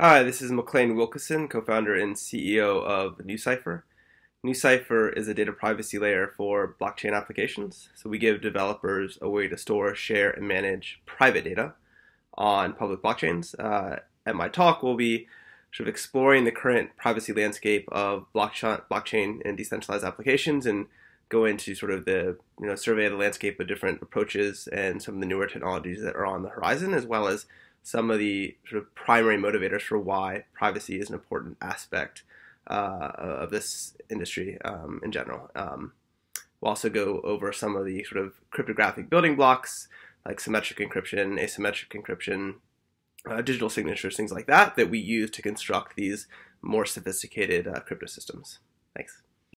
Hi, this is Maclane Wilkison, co-founder and CEO of NuCypher. NuCypher is a data privacy layer for blockchain applications. So we give developers a way to store, share, and manage private data on public blockchains. Uh, at my talk, we'll be sort of exploring the current privacy landscape of blockchain and decentralized applications and go into sort of the you know survey of the landscape of different approaches and some of the newer technologies that are on the horizon, as well as some of the sort of primary motivators for why privacy is an important aspect uh, of this industry um, in general. Um, we'll also go over some of the sort of cryptographic building blocks like symmetric encryption, asymmetric encryption, uh, digital signatures, things like that, that we use to construct these more sophisticated uh, crypto systems. Thanks.